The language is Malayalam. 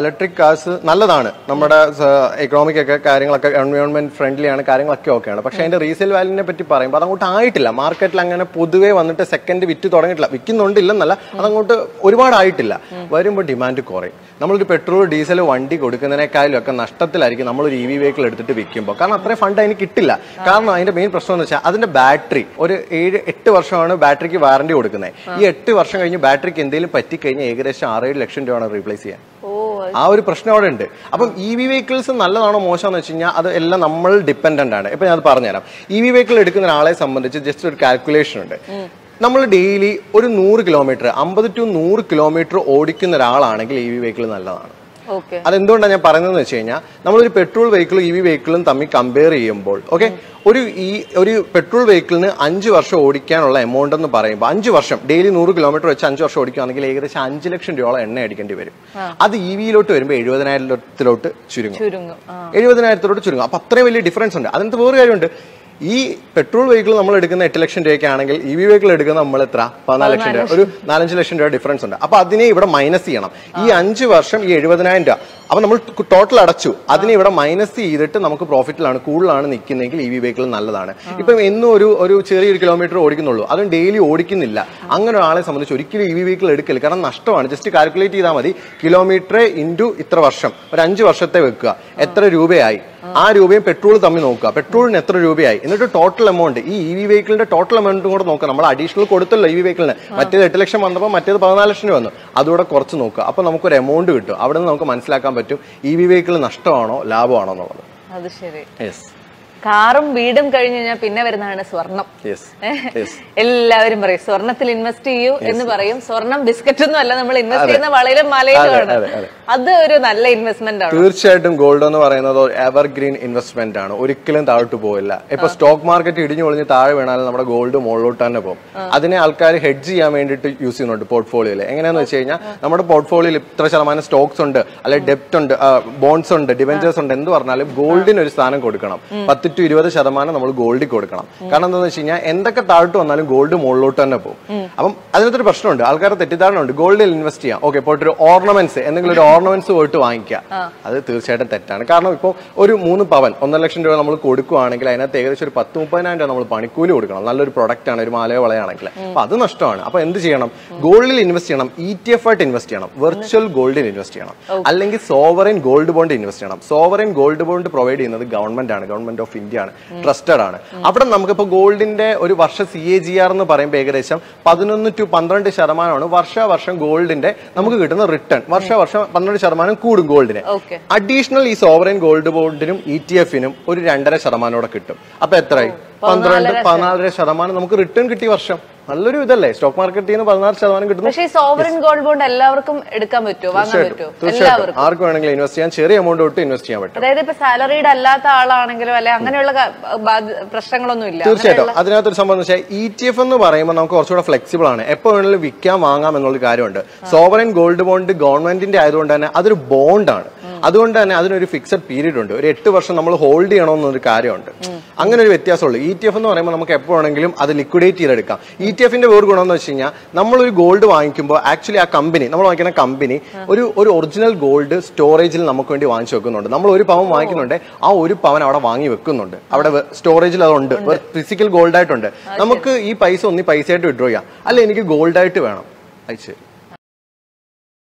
ഇലക്ട്രിക് കാർസ് നല്ലതാണ്. നമ്മുടെ എക്കണോമിക് ഒക്കെ കാര്യങ്ങളൊക്കെ എൻവയോൺമെന്റ് ഫ്രണ്ട്ലി ആണ് കാര്യങ്ങളൊക്കെ ഓക്കെയാണ് പക്ഷെ അതിന്റെ റീസെയിൽ വാല്യൂനെ പറ്റി പറയുമ്പോൾ അതങ്ങോട്ട് ആയിട്ടില്ല. മാർക്കറ്റിൽ അങ്ങനെ പൊതുവേ വന്നിട്ട് സെക്കൻഡ് വിറ്റ് തുടങ്ങിയിട്ടില്ല. വിൽക്കുന്നുണ്ടില്ലെന്നല്ല അതങ്ങോട്ട് ഒരുപാട് ആയിട്ടില്ല വരുമ്പോൾ ഡിമാൻഡ് കുറയും. നമ്മളൊരു പെട്രോൾ ഡീസൽ വണ്ടി കൊടുക്കുന്നതിനേക്കാളും ഒക്കെ നഷ്ടത്തിലായിരിക്കും നമ്മളൊരു ഇ വി വെഹിക്കിൾ എടുത്തിട്ട് വിൽക്കുമ്പോൾ കാരണം അത്രയും ഫണ്ട് അതിന് കിട്ടില്ല. കാരണം അതിന്റെ മെയിൻ പ്രശ്നം എന്ന് വെച്ചാൽ അതിന്റെ ബാറ്ററി ഒരു ഏഴ് എട്ട് വർഷമാണ് ബാറ്ററിക്ക് വാറണ്ടി കൊടുക്കുന്നത്. ഈ എട്ട് വർഷം കഴിഞ്ഞ് ബാറ്ററിക്ക് എന്തെങ്കിലും പറ്റിക്കഴിഞ്ഞാൽ ഏകദേശം ആറേഴ് ലക്ഷം രൂപയാണ് റീപ്ലേസ് ചെയ്യാൻ. ആ ഒരു പ്രശ്നം അവിടെ ഉണ്ട്. അപ്പം ഇ വി വെഹിക്കിൾസ് നല്ലതാണോ മോശമാണെന്ന് വെച്ച് കഴിഞ്ഞാൽ അത് എല്ലാം നമ്മൾ ഡിപ്പെൻഡന്റ് ആണ്. ഇപ്പൊ ഞാൻ അത് പറഞ്ഞുതരാം. ഇ വി വെഹിക്കിൾ എടുക്കുന്ന ഒരാളെ സംബന്ധിച്ച് ജസ്റ്റ് ഒരു കാൽക്കുലേഷൻ ഉണ്ട്. നമ്മൾ ഡെയിലി ഒരു നൂറ് കിലോമീറ്റർ അമ്പത് ടു നൂറ് കിലോമീറ്റർ ഓടിക്കുന്ന ഒരാളാണെങ്കിൽ ഇ വി വെഹിക്കിൾ നല്ലതാണ്. അതെന്തുകൊണ്ടാണ് ഞാൻ പറയുന്നതെന്ന് വെച്ച് കഴിഞ്ഞാൽ നമ്മളൊരു പെട്രോൾ വെഹിക്കിളും ഇ വി വെഹിക്കിളും തമ്മിൽ കമ്പയർ ചെയ്യുമ്പോൾ ഓക്കെ ഒരു ഈ ഒരു പെട്രോൾ വെഹിക്കിളിന് അഞ്ച് വർഷം ഓടിക്കാനുള്ള എമൗണ്ട് എന്ന് പറയുമ്പോൾ അഞ്ച് വർഷം ഡെയിലി നൂറ് കിലോമീറ്റർ വെച്ച് അഞ്ച് വർഷം ഓടിക്കുകയാണെങ്കിൽ ഏകദേശം അഞ്ച് ലക്ഷം രൂപയോളം എണ്ണ അടിക്കേണ്ടി വരും. അത് ഇ വിയിലോട്ട് വരുമ്പോൾ എഴുപതിനായിരത്തിലോട്ട് ചുരുങ്ങും. എഴുപതിനായിരത്തിലോട്ട് ചുരുങ്ങും. അപ്പൊ അത്രയും വലിയ ഡിഫറൻസ് ഉണ്ട്. അതിനകത്ത് വേറെ കാര്യമുണ്ട്. ഈ പെട്രോൾ വെഹിക്കിൾ നമ്മൾ എടുക്കുന്ന എട്ട് ലക്ഷം രൂപയ്ക്ക് ആണെങ്കിൽ ഇ വി വെഹിക്കിൾ എടുക്കുന്ന നമ്മൾ എത്ര? പതിനാല് ലക്ഷം രൂപ. ഒരു നാലഞ്ച് ലക്ഷം രൂപ ഡിഫറൻസ് ഉണ്ട്. അപ്പൊ അതിനെ ഇവിടെ മൈനസ് ചെയ്യണം. ഈ അഞ്ച് വർഷം ഈ എഴുപതിനായിരം രൂപ. അപ്പൊ നമ്മൾ ടോട്ടൽ അടച്ചു. അതിനെ ഇവിടെ മൈനസ് ചെയ്തിട്ട് നമുക്ക് പ്രോഫിറ്റിലാണ് കൂടുതലാണ് നിൽക്കുന്നതെങ്കിൽ ഇ വി വെഹിക്കിൾ നല്ലതാണ്. ഇപ്പം എന്നും ഒരു ഒരു ചെറിയൊരു കിലോമീറ്റർ ഓടിക്കുന്നുള്ളൂ. അതും ഡെയിലി ഓടിക്കുന്നില്ല. അങ്ങനെ ഒരാളെ സംബന്ധിച്ച് ഒരിക്കലും ഇ വി വെഹിക്കിൾ എടുക്കില്ല കാരണം നഷ്ടമാണ്. ജസ്റ്റ് കാൽക്കുലേറ്റ് ചെയ്താൽ മതി. കിലോമീറ്റർ ഇന്റു ഇത്ര വർഷം. ഒരു അഞ്ച് വർഷത്തെ വെക്കുക. എത്ര രൂപയായി? ആ രൂപയും പെട്രോൾ തമ്മിൽ നോക്കുക. പെട്രോളിന് എത്ര രൂപയായി? എന്നിട്ട് ടോട്ടൽ എമൗണ്ട് ഈ ഇ വി വെഹിക്കിളിന്റെ ടോട്ടൽ എമൗണ്ടും കൂടെ നോക്കുക. നമ്മൾ അഡീഷണൽ കൊടുത്തല്ലോ ഇ വി വെഹിക്കിളിന് മറ്റേത് എട്ട് ലക്ഷം വന്നപ്പോൾ മറ്റേത് പതിനാല് ലക്ഷം രൂപ വന്നു. അതുകൂടെ കുറച്ച് നോക്കുക. അപ്പൊ നമുക്കൊരു എമൗണ്ട് കിട്ടും. അവിടെ നിന്ന് നമുക്ക് മനസ്സിലാക്കാൻ പറ്റും ഇ വി വെഹിക്കിൾ നഷ്ടമാണോ ലാഭമാണോ എന്നുള്ളത്. അത് ശരി. യെസ് കാറും വീടും കഴിഞ്ഞു കഴിഞ്ഞാൽ പിന്നെ വരുന്നതാണ് സ്വർണം എല്ലാവരും പറയും സ്വർണത്തിൽ ഇൻവെസ്റ്റ് ചെയ്യൂ എന്ന് പറയും. സ്വർണം ബിസ്ക്കറ്റ് ഒന്നും അല്ല. നമ്മൾ ഇൻവെസ്റ്റ് ചെയ്യുന്ന വളയിലും അതെ, മലയിലുമാണ് അതെ, ഒരു നല്ല ഇൻവെസ്റ്റ്മെന്റ് ആണ്. തീർച്ചയായിട്ടും ഗോൾഡ് എന്ന് പറയുന്നത് എവർ ഗ്രീൻ ഇൻവെസ്റ്റ്മെന്റ് ആണ്. ഒരിക്കലും താഴോട്ട് പോവില്ല. ഇപ്പൊ സ്റ്റോക്ക് മാർക്കറ്റ് ഇടിഞ്ഞു ഒളിഞ്ഞ് താഴെ വീണാലും നമ്മുടെ ഗോൾഡ് മുകളിലോട്ട് തന്നെ പോകും. അതിനെ ആൾക്കാർ ഹെഡ്ജ് ചെയ്യാൻ വേണ്ടിയിട്ട് യൂസ് ചെയ്യുന്നുണ്ട് പോർട്ട്ഫോളിയോയിൽ എങ്ങനെയാന്ന് വെച്ച് കഴിഞ്ഞാൽ നമ്മുടെ പോർട്ട്ഫോളിയോയിൽ ഇത്ര ശതമാനം സ്റ്റോക്സ് ഉണ്ട് അല്ലെ ഡെപ്റ്റ് ഉണ്ട് ബോൺസ് ഉണ്ട് ഡിവെഞ്ചേഴ്സ് ഉണ്ട് എന്ന് പറഞ്ഞാലും ഗോൾഡിന് ഒരു സ്ഥാനം കൊടുക്കണം. പത്ത് ടു ഇരുപത് ശതമാനം നമ്മൾ ഗോൾഡിൽ കൊടുക്കണം. കാരണം എന്താണെന്ന് വെച്ച് കഴിഞ്ഞാൽ എന്തൊക്കെ താഴോട്ട് വന്നാലും ഗോൾഡ് മുകളിലോട്ട് തന്നെ പോകും. അപ്പം അതിനകത്തൊരു പ്രശ്നമുണ്ട്. ആൾക്കാരുടെ തെറ്റിദ്ധാരണ ഉണ്ട്. ഗോൾഡിൽ ഇൻവെസ്റ്റ് ചെയ്യാം. ഓക്കെ ഇപ്പോൾ ഒരു ഓർണമെന്റ്സ് എന്തെങ്കിലും ഒരു ഓർണമെന്റ്സ് പോയിട്ട് വാങ്ങിക്കുക. അത് തീർച്ചയായിട്ടും തെറ്റാണ്. കാരണം ഇപ്പോൾ ഒരു മൂന്ന് പവൻ ഒന്നര ലക്ഷം രൂപ നമ്മൾ കൊടുക്കുകയാണെങ്കിൽ അതിനകത്ത് ഏകദേശം ഒരു പത്ത് മുപ്പതിനായിരം രൂപ നമ്മൾ പണിക്കൂലി കൊടുക്കണം. നല്ലൊരു പ്രൊഡക്റ്റ് ആണ് ഒരു മാലയോ വളയാണെങ്കിൽ. അപ്പൊ അത് നഷ്ടമാണ്. അപ്പൊ എന്ത് ചെയ്യണം? ഗോൾഡിൽ ഇൻവെസ്റ്റ് ചെയ്യണം. ഇ ടി എഫ് ആയിട്ട് ഇൻവെസ്റ്റ് ചെയ്യണം. വെർച്വൽ ഗോൾഡിൽ ഇൻവെസ്റ്റ് ചെയ്യണം. അല്ലെങ്കിൽ സോവറിൻ ഗോൾഡ് ബോണ്ട് ഇൻവെസ്റ്റ് ചെയ്യണം. സോവറിൻ ഗോൾഡ് ബോണ്ട് പ്രൊവൈഡ് ചെയ്യുന്നത് ഗവൺമെന്റ് ആണ് ഗവൺമെന്റ് ഓഫ് ഇന്ത്യ ആണ് ട്രസ്റ്റഡ് ആണ്. അവിടെ നമുക്കിപ്പോൾ ഗോൾഡിന്റെ ഒരു വർഷ സി എ ജി ആർ എന്ന് പറയുമ്പോൾ ഏകദേശം പതിനൊന്ന് ടു പന്ത്രണ്ട് ശതമാനമാണ് വർഷാവർഷം ഗോൾഡിന്റെ നമുക്ക് കിട്ടുന്ന റിട്ടേൺ വർഷാവർഷം പന്ത്രണ്ട് ശതമാനം കൂടും ഗോൾഡിന് അഡീഷണൽ ഈ സോവറൻ ഗോൾഡ് ബോണ്ടിനും ഇ ടി എഫിനും ഒരു രണ്ടര ശതമാനോടെ കിട്ടും. അപ്പൊ എത്രയായി? പന്ത്രണ്ട് പതിനാലര ശതമാനം നമുക്ക് റിട്ടേൺ കിട്ടിയ വർഷം. നല്ലൊരു ഇതല്ലേ? സ്റ്റോക്ക് മാർക്കറ്റിൽ നിന്ന് പതിനാറ് ശതമാനം കിട്ടുന്നു. പക്ഷേ സോവറിൻ ഗോൾഡ് ബോണ്ട് എല്ലാവർക്കും എടുക്കാൻ പറ്റുമോ? വാങ്ങാൻ പറ്റുമോ? എല്ലാവർക്കും. ആർക്ക് വേണമെങ്കിലും ഇൻവെസ്റ്റ് ചെയ്യാൻ ചെറിയ എമൗണ്ട് തൊട്ട് ഇൻവെസ്റ്റ് ചെയ്യാൻ പറ്റും. അതായത് ഇപ്പൊ സാലറീഡ് അല്ലാത്ത ആളാണെങ്കിലും അല്ലെ അങ്ങനെയുള്ള പ്രശ്നങ്ങളൊന്നും ഇല്ല. തീർച്ചയായിട്ടും. അതിനകത്തൊരു സംഭവം വെച്ചാൽ ഇ ടി എഫ് എന്ന് പറയുമ്പോൾ നമുക്ക് കുറച്ചുകൂടെ ഫ്ലെക്സിബിൾ ആണ്. എപ്പോൾ വേണമെങ്കിലും വിൽക്കാം വാങ്ങാം എന്നുള്ള കാര്യമുണ്ട്. സോവറിൻ ഗോൾഡ് ബോണ്ട് ഗവൺമെന്റിന്റെ ആയതുകൊണ്ട് തന്നെ അതൊരു ബോണ്ടാണ് അതുകൊണ്ട് തന്നെ അതിനൊരു ഫിക്സഡ് പീരീഡ് ഉണ്ട്. ഒരു എട്ട് വർഷം നമ്മൾ ഹോൾഡ് ചെയ്യണമെന്നൊരു കാര്യമുണ്ട്. അങ്ങനെ ഒരു വ്യത്യാസമുള്ളൂ. ഇ ടി എഫ് എന്ന് പറയുമ്പോൾ നമുക്ക് എപ്പോൾ വേണമെങ്കിലും അത് ലിക്വിഡേറ്റ് ചെയ്തെടുക്കാം. ഇ ടി എഫിന്റെ വേറെ ഗുണം എന്ന് വെച്ച് കഴിഞ്ഞാൽ നമ്മളൊരു ഗോൾഡ് വാങ്ങിക്കുമ്പോൾ ആക്ച്വലി ആ കമ്പനി നമ്മൾ വാങ്ങിക്കുന്ന കമ്പനി ഒരു ഒരു ഒറിജിനൽ ഗോൾഡ് സ്റ്റോറേജിൽ നമുക്ക് വേണ്ടി വാങ്ങിച്ചു വെക്കുന്നുണ്ട്. നമ്മൾ ഒരു പവൻ വാങ്ങിക്കുന്നുണ്ട്. ആ ഒരു പവൻ അവിടെ വാങ്ങി വെക്കുന്നുണ്ട്. അവിടെ സ്റ്റോറേജിൽ അതുണ്ട്. ഫിസിക്കൽ ഗോൾഡ് ആയിട്ടുണ്ട്. നമുക്ക് ഈ പൈസ ഒന്നി പൈസ ആയിട്ട് വിഡ്രോ ചെയ്യാം. അല്ല എനിക്ക് ഗോൾഡ് ആയിട്ട് വേണം. അയച്ചു.